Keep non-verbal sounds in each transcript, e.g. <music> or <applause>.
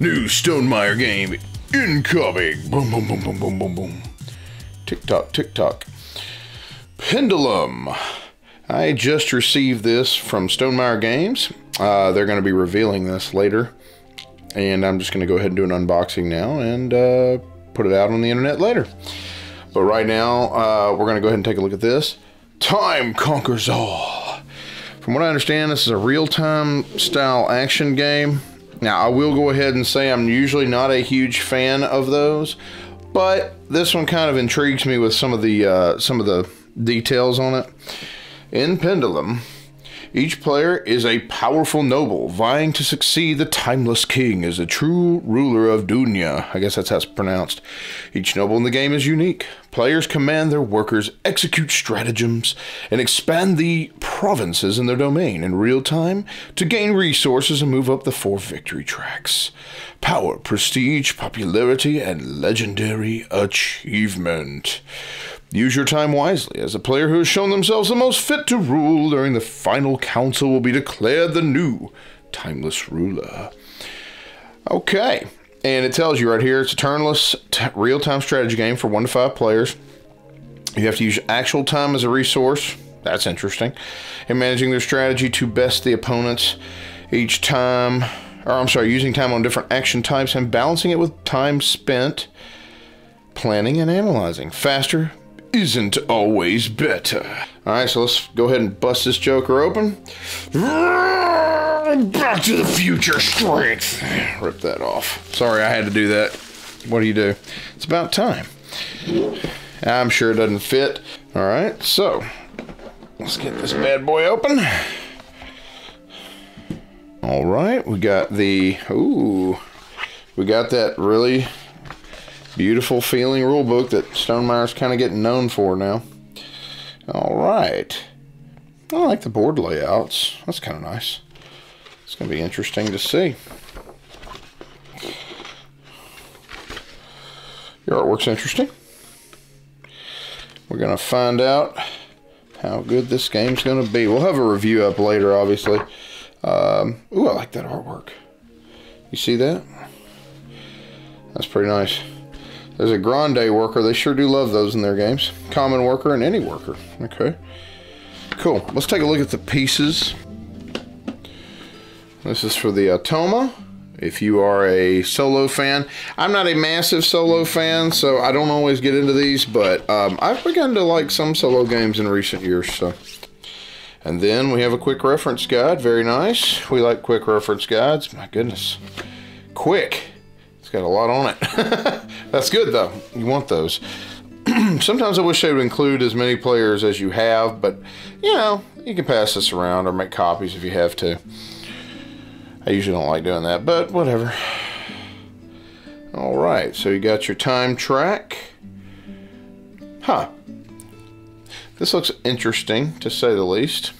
New Stonemaier game incoming. Boom, boom, boom, boom, boom, boom, boom. Tick tock, tick tock. Pendulum. I just received this from Stonemaier Games. Uh, they're going to be revealing this later. And I'm just going to go ahead and do an unboxing now and uh, put it out on the internet later. But right now, uh, we're going to go ahead and take a look at this. Time conquers all. From what I understand, this is a real-time style action game. Now, I will go ahead and say I'm usually not a huge fan of those, but this one kind of intrigues me with some of the uh, some of the details on it. In Pendulum, each player is a powerful noble vying to succeed the timeless king as the true ruler of Dunya. I guess that's how it's pronounced. Each noble in the game is unique. Players command their workers, execute stratagems, and expand the provinces in their domain in real time to gain resources and move up the four victory tracks. Power, prestige, popularity, and legendary achievement. Use your time wisely, as the player who has shown themselves the most fit to rule during the final council will be declared the new timeless ruler. Okay, and it tells you right here it's a turnless real time strategy game for one to five players. You have to use actual time as a resource. That's interesting. And managing their strategy to best the opponents each time, or I'm sorry, using time on different action types and balancing it with time spent planning and analyzing. Faster, isn't always better. All right, so let's go ahead and bust this Joker open. Back to the future strength. Rip that off. Sorry, I had to do that. What do you do? It's about time. I'm sure it doesn't fit. All right, so let's get this bad boy open. All right, we got the, ooh, we got that really beautiful feeling rule book that Stonemaier's kind of getting known for now. All right. I like the board layouts. That's kind of nice. It's going to be interesting to see. Your artwork's interesting. We're going to find out how good this game's going to be. We'll have a review up later, obviously. Um, ooh, I like that artwork. You see that? That's pretty nice. There's a grande worker. They sure do love those in their games. Common worker and any worker. Okay. Cool. Let's take a look at the pieces. This is for the Automa. If you are a solo fan, I'm not a massive solo fan, so I don't always get into these, but um, I've begun to like some solo games in recent years. So, and then we have a quick reference guide. Very nice. We like quick reference guides. My goodness, quick. It's got a lot on it. <laughs> That's good though. You want those. <clears throat> Sometimes I wish they would include as many players as you have, but you know, you can pass this around or make copies if you have to. I usually don't like doing that, but whatever. All right, so you got your time track. Huh. This looks interesting, to say the least.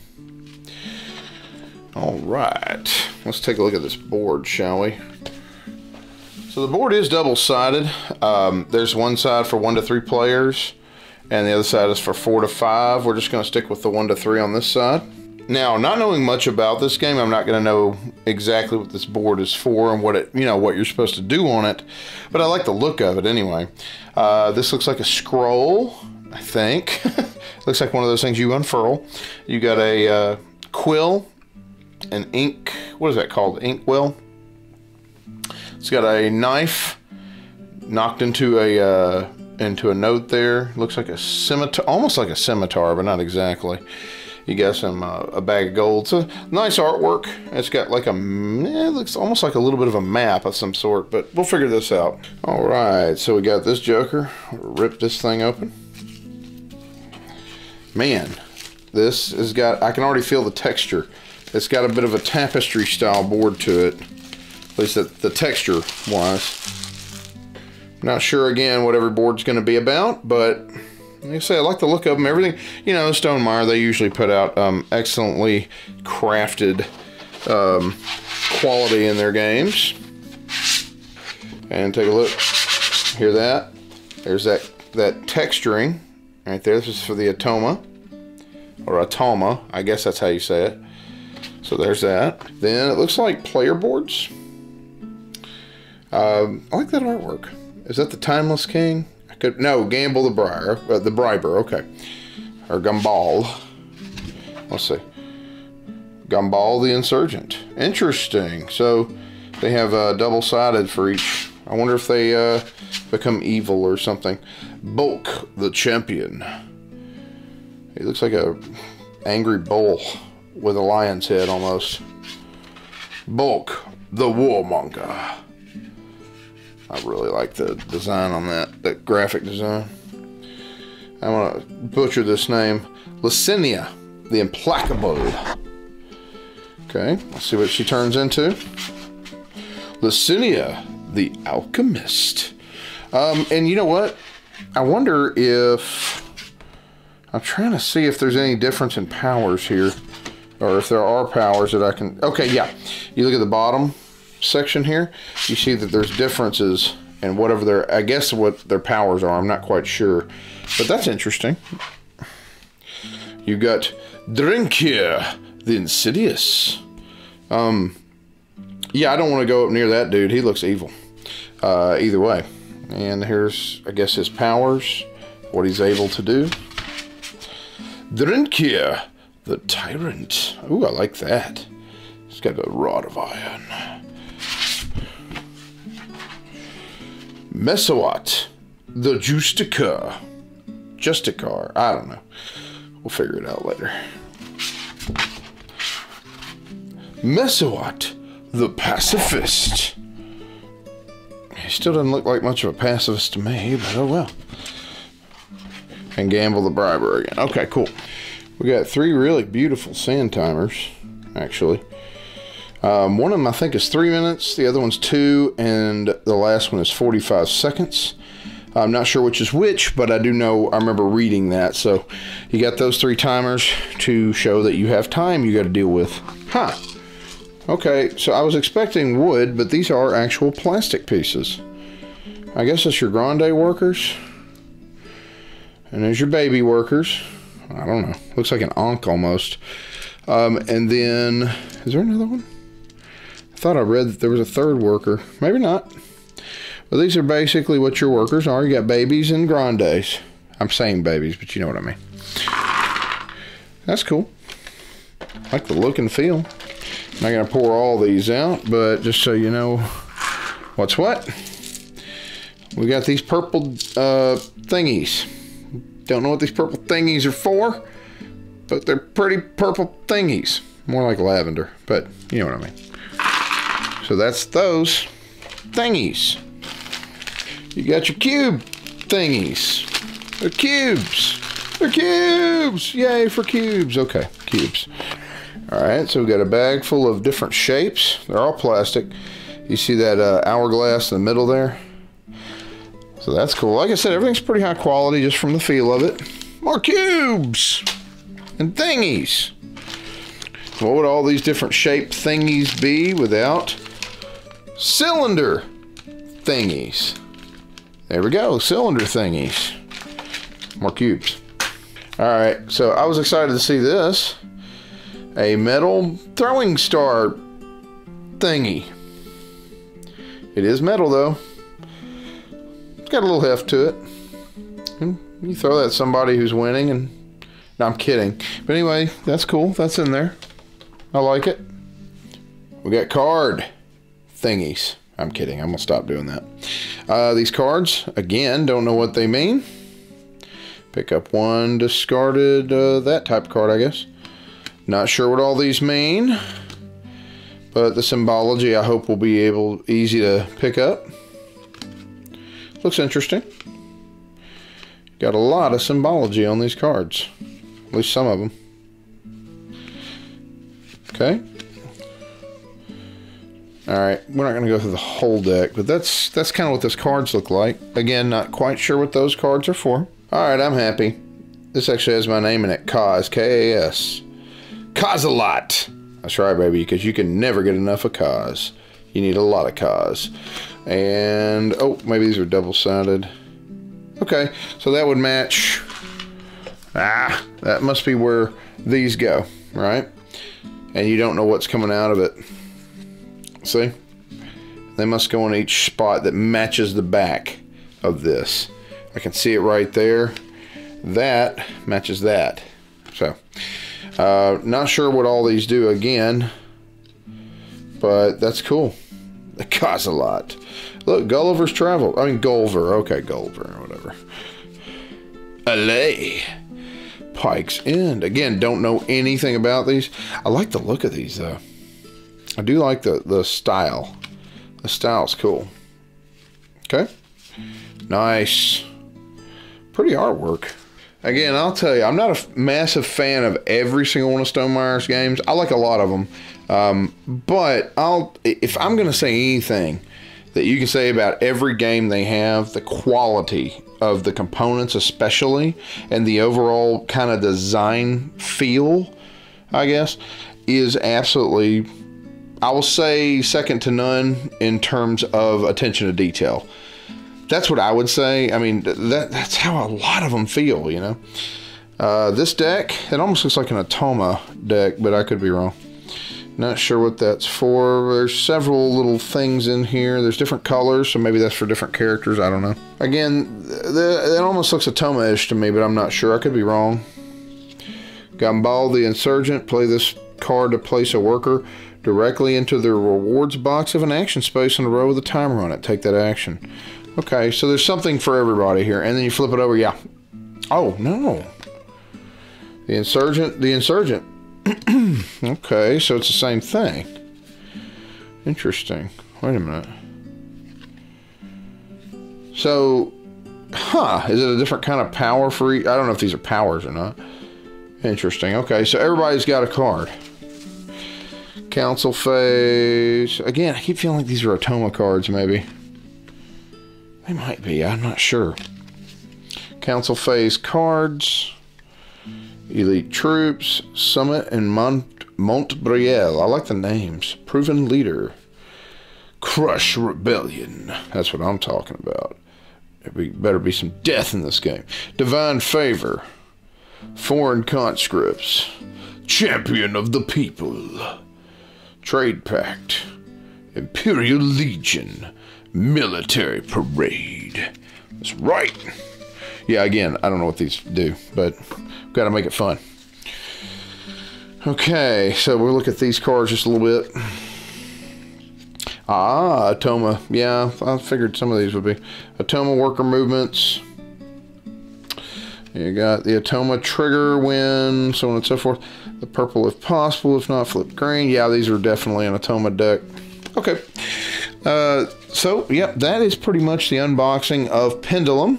All right, let's take a look at this board, shall we? So the board is double-sided. Um, there's one side for one to three players, and the other side is for four to five. We're just going to stick with the one to three on this side. Now, not knowing much about this game, I'm not going to know exactly what this board is for and what it, you know, what you're supposed to do on it, but I like the look of it anyway. Uh, this looks like a scroll, I think. <laughs> looks like one of those things you unfurl. You got a uh, quill, an ink, what is that called? Ink well it's got a knife knocked into a uh, into a note there. Looks like a scimitar, almost like a scimitar, but not exactly. You got some uh, a bag of gold. So nice artwork. It's got like a it looks almost like a little bit of a map of some sort, but we'll figure this out. All right, so we got this Joker. Rip this thing open. Man, this has got. I can already feel the texture. It's got a bit of a tapestry style board to it. At least the, the texture wise. Not sure again what every board's going to be about, but like I say, I like the look of them. Everything, you know, Stonemaier, they usually put out um, excellently crafted um, quality in their games. And take a look. Hear that? There's that, that texturing right there. This is for the Atoma. Or Atoma. I guess that's how you say it. So there's that. Then it looks like player boards. Um, I like that artwork. Is that the Timeless King? I could no Gambal the Briar, uh, the Briber. Okay, or Gumball. Let's see. Gumball the Insurgent. Interesting. So they have uh, double sided for each. I wonder if they uh, become evil or something. Bulk the Champion. He looks like a angry bull with a lion's head almost. Bulk the Warmonger. I really like the design on that, that graphic design. I'm gonna butcher this name. Licinia, the Implacable. Okay, let's see what she turns into. Licinia, the Alchemist. Um, and you know what? I wonder if I'm trying to see if there's any difference in powers here, or if there are powers that I can. Okay, yeah. You look at the bottom section here, you see that there's differences in whatever their, I guess what their powers are. I'm not quite sure, but that's interesting. You got Drinkia, the Insidious. Um, yeah, I don't want to go up near that dude. He looks evil. Uh, either way. And here's, I guess, his powers, what he's able to do. Drinkia, the Tyrant. Ooh, I like that. He's got a rod of iron. Mesawat, the Justicar. Justicar, I don't know. We'll figure it out later. Mesawat, the Pacifist. He still doesn't look like much of a pacifist to me, but oh well. And Gambal the Briber again. Okay, cool. We got three really beautiful sand timers, actually. Um, one of them I think is three minutes, the other one's two, and the last one is 45 seconds. I'm not sure which is which, but I do know I remember reading that. So you got those three timers to show that you have time you got to deal with. Huh. Okay, so I was expecting wood, but these are actual plastic pieces. I guess it's your grande workers. And there's your baby workers. I don't know. Looks like an ankh almost. Um, and then, is there another one? Thought I read that there was a third worker. Maybe not. Well, these are basically what your workers are. You got babies and grandes. I'm saying babies, but you know what I mean. That's cool. I like the look and feel. I'm not going to pour all these out, but just so you know what's what. We got these purple uh, thingies. Don't know what these purple thingies are for, but they're pretty purple thingies. More like lavender, but you know what I mean. So that's those thingies. You got your cube thingies. They're cubes. They're cubes. Yay for cubes. Okay, cubes. All right, so we've got a bag full of different shapes. They're all plastic. You see that uh, hourglass in the middle there? So that's cool. Like I said, everything's pretty high quality just from the feel of it. More cubes and thingies. What would all these different shape thingies be without cylinder thingies? There we go, cylinder thingies. More cubes. All right, so I was excited to see this. A metal throwing star thingy. It is metal though. It's got a little heft to it. You throw that at somebody who's winning and no, I'm kidding. But anyway, that's cool. That's in there. I like it. We got card thingies. I'm kidding. I'm going to stop doing that. Uh, these cards, again, don't know what they mean. Pick up one discarded, uh, that type card, I guess. Not sure what all these mean. But the symbology, I hope, will be able easy to pick up. Looks interesting. Got a lot of symbology on these cards. At least some of them. Okay. All right, we're not going to go through the whole deck, but that's that's kind of what those cards look like. Again, not quite sure what those cards are for. All right, I'm happy. This actually has my name in it, Kaz, K-A-S. Kaz-a-lot. That's right, baby, because you can never get enough of Kaz. You need a lot of Kaz. And, oh, maybe these are double-sided. Okay, so that would match. Ah, that must be where these go, right? And you don't know what's coming out of it. See? They must go on each spot that matches the back of this. I can see it right there. That matches that. So, uh, not sure what all these do again, but that's cool. It costs a lot. Look, Gulliver's Travel. I mean, Gulliver. Okay, Gulliver whatever. LA. Pike's End. Again, don't know anything about these. I like the look of these though. I do like the, the style. The style's cool. Okay. Nice. Pretty artwork. Again, I'll tell you, I'm not a massive fan of every single one of Stonemaier's games. I like a lot of them. Um, but I'll if I'm going to say anything that you can say about every game they have, the quality of the components, especially, and the overall kind of design feel, I guess, is absolutely, I will say, second to none in terms of attention to detail. That's what I would say. I mean, that that's how a lot of them feel, you know. Uh, this deck, it almost looks like an Atoma deck, but I could be wrong. Not sure what that's for. There's several little things in here. There's different colors, so maybe that's for different characters. I don't know. Again, it almost looks Atoma-ish to me, but I'm not sure. I could be wrong. Gambal the Insurgent. Play this card to place a worker directly into the rewards box of an action space in a row with a timer on it. Take that action. Okay, so there's something for everybody here. And then you flip it over. Yeah. Oh, no. The Insurgent. The Insurgent <clears throat> okay, so it's the same thing. Interesting. Wait a minute. So, huh, is it a different kind of power for each? I don't know if these are powers or not. Interesting. Okay, so everybody's got a card. Council phase. Again, I keep feeling like these are Atoma cards, maybe. They might be, I'm not sure. Council phase cards. Elite Troops, Summit, and Mont Montbriel. I like the names. Proven Leader. Crush Rebellion. That's what I'm talking about. There be, better be some death in this game. Divine Favor. Foreign Conscripts. Champion of the People. Trade Pact. Imperial Legion. Military Parade. That's right. Yeah, again, I don't know what these do, but got to make it fun. Okay, so we'll look at these cards just a little bit. Ah, Atoma. Yeah, I figured some of these would be. Atoma worker movements. You got the Atoma trigger win, so on and so forth. The purple if possible, if not flip green. Yeah, these are definitely an Atoma deck. Okay. Uh, so, yep, that is pretty much the unboxing of Pendulum.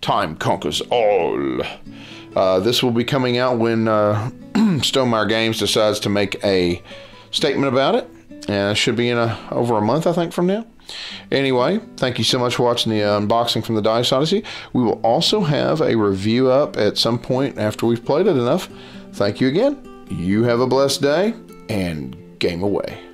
Time conquers all. Uh, this will be coming out when uh, <clears throat> Games decides to make a statement about it. And it should be in a, over a month, I think, from now. Anyway, thank you so much for watching the uh, unboxing from the Dice Odyssey. We will also have a review up at some point after we've played it enough. Thank you again. You have a blessed day and game away.